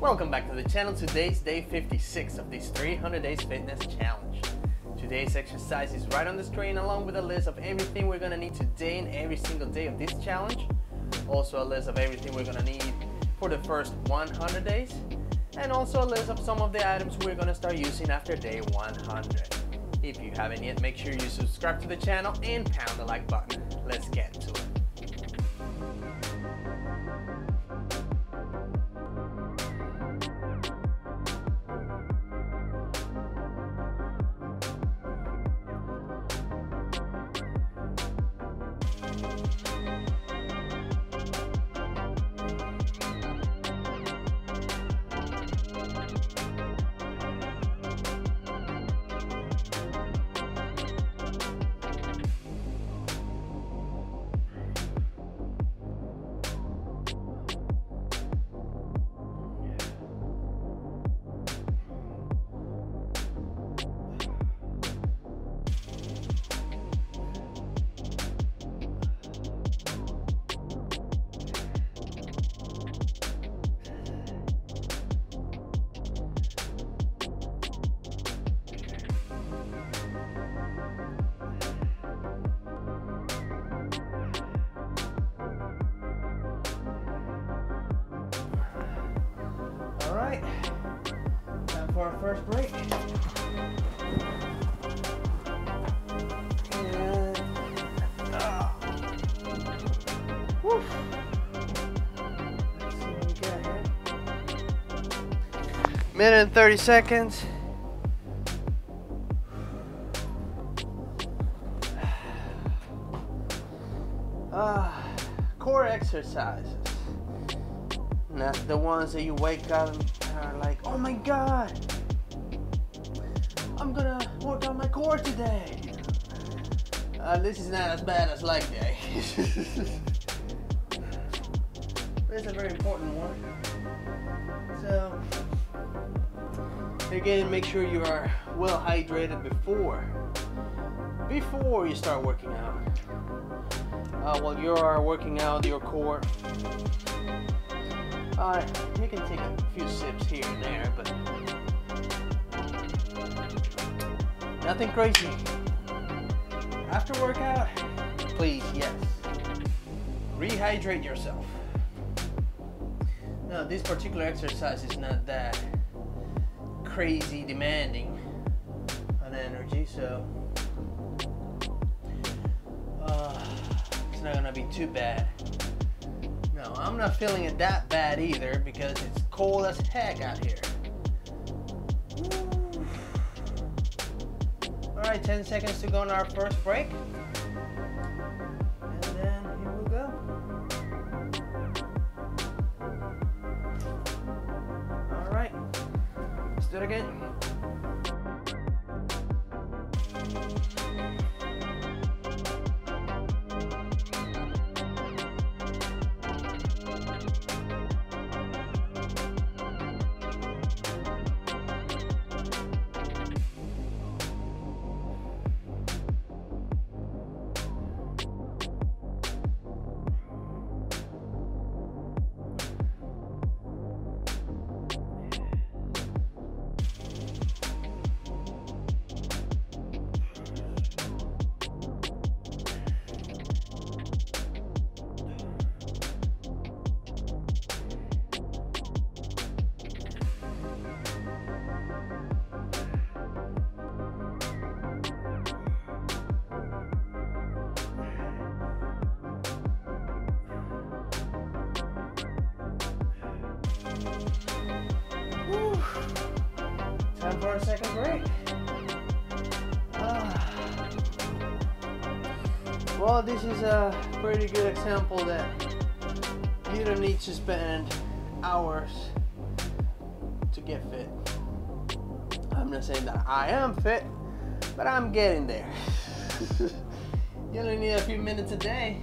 Welcome back to the channel. Today's day 56 of this 300 days fitness challenge. Today's exercise is right on the screen along with a list of everything we're gonna need today and every single day of this challenge. Also a list of everything we're gonna need for the first 100 days. And also a list of some of the items we're gonna start using after day 100. If you haven't yet, make sure you subscribe to the channel and pound the like button. Let's get to it. Right, time for our first break. And, got here. Minute and 30 seconds. Ah, core exercises. The ones that you wake up and are like, oh my god, I'm gonna work on my core today. Uh, this is not as bad as leg day. but it's a very important one. So, again, make sure you are well hydrated before before you start working out. Uh, while you are working out your core, uh, you can take a few sips here and there, but nothing crazy. After workout, please, yes, rehydrate yourself. Now, this particular exercise is not that crazy demanding on energy, so uh, it's not gonna be too bad. No, I'm not feeling it that bad either because it's cold as heck out here. Woo. All right, 10 seconds to go on our first break. And then here we go. All right, let's do it again. A second break. Ah. Well, this is a pretty good example that you don't need to spend hours to get fit. I'm not saying that I am fit, but I'm getting there. you only need a few minutes a day,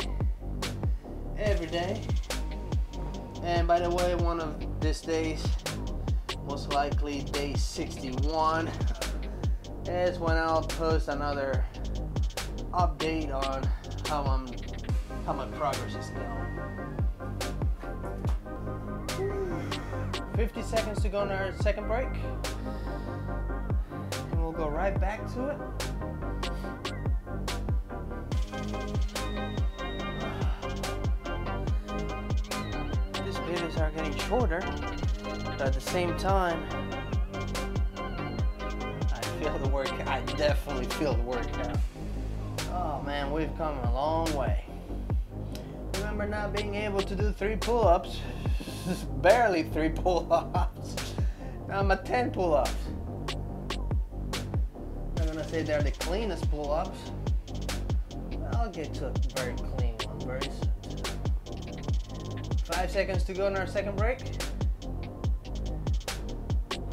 every day. And by the way, one of these days, most likely day 61, is when I'll post another update on how I'm how my progress is going. 50 seconds to go on our second break. And we'll go right back to it. These videos are getting shorter, but at the same time, I feel the work. I definitely feel the workout. Oh man, we've come a long way. Remember not being able to do three pull-ups? Barely three pull-ups. Now I'm at 10 pull-ups. I'm gonna say they're the cleanest pull-ups. I'll get to a very clean one very soon. Five seconds to go on our second break.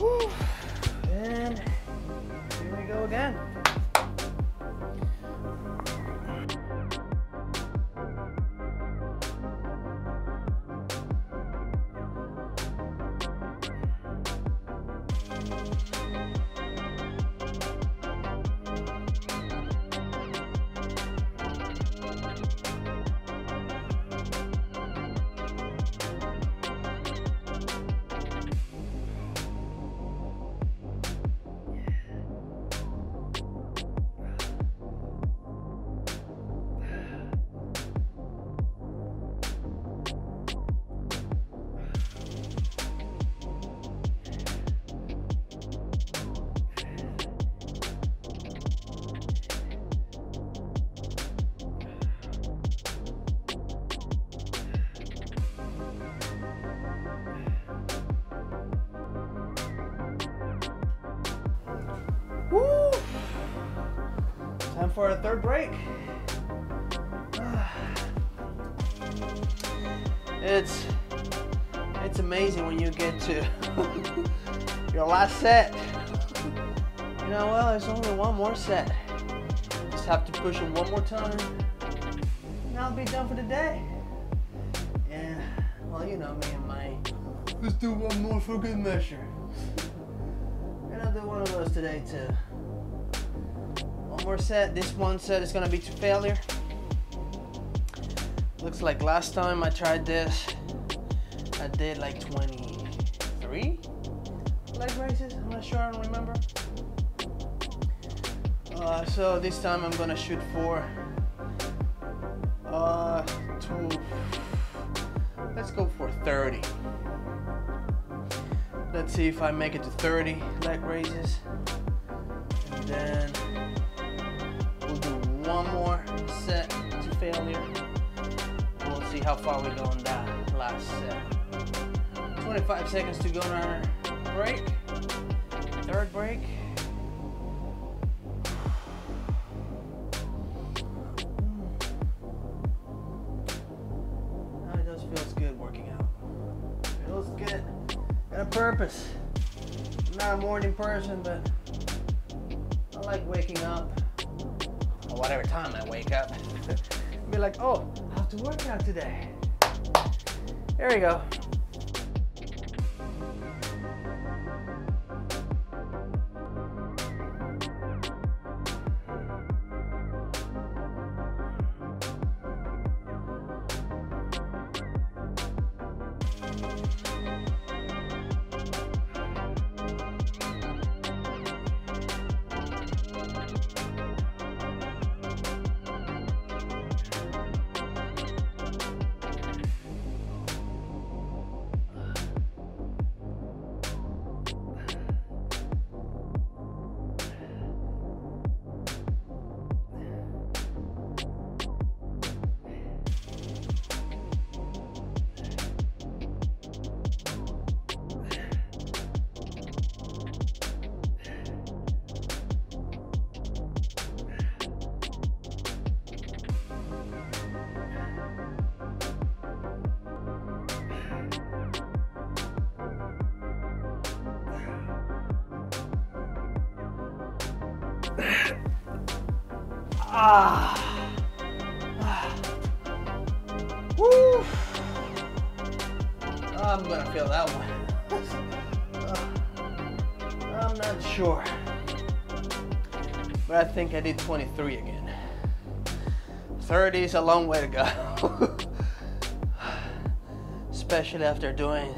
Whew. And here we go again. Woo! Time for a third break. It's it's amazing when you get to your last set. You know, well, there's only one more set. Just have to push it one more time. And I'll be done for the day. Yeah, well, you know me and my let's do one more for good measure. Do one of those today too. One more set. This one set is gonna be to failure. Looks like last time I tried this, I did like 23 leg raises. I'm not sure, I don't remember. Uh, so this time I'm gonna shoot for uh, two, let's go for 30. Let's see if I make it to 30 leg raises. And then we'll do one more set to failure. We'll see how far we go on that last set. 25 seconds to go on our break. Third break. Purpose. I'm not a morning person, but I like waking up. Or whatever time I wake up. Be like, oh, I have to work out today. There we go. Ah. Woo. I'm gonna feel that one. Uh, I'm not sure. But I think I did 23 again. 30 is a long way to go. Especially after doing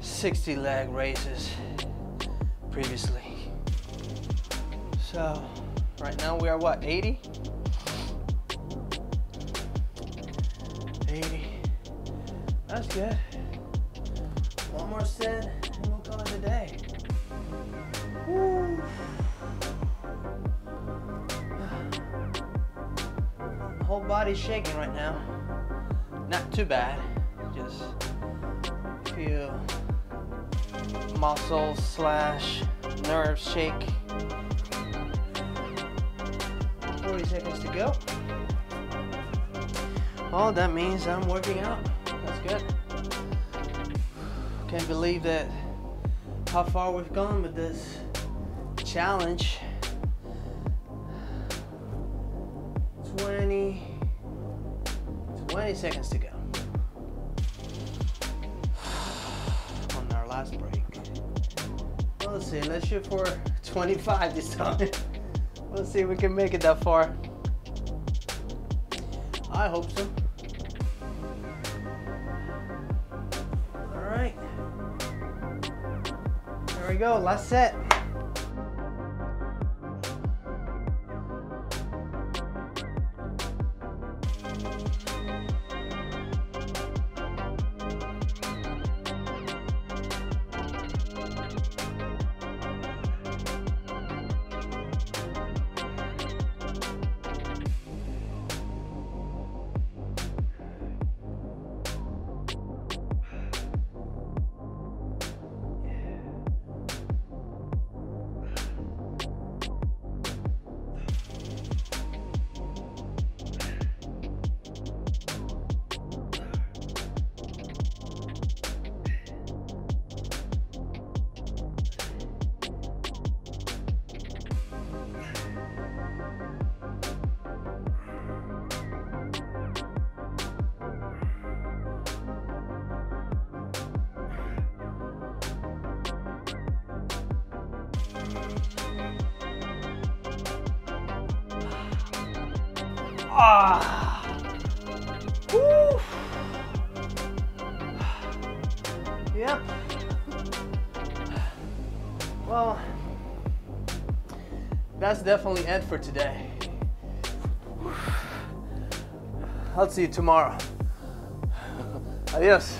60 leg raises previously. So right now we are what, 80? 80. That's good. One more set and we'll call it a day. Woo. Whole body's shaking right now. Not too bad. Just feel muscles slash nerves shake. 40 seconds to go. Oh, that means I'm working out. That's good. Can't believe that how far we've gone with this challenge. 20, 20 seconds to go. On our last break. Well, let's see, let's shoot for 25 this time. let's see if we can make it that far. I hope so. All right. There we go, last set. Ah. Yep. Well, that's definitely it for today. I'll see you tomorrow. Adios.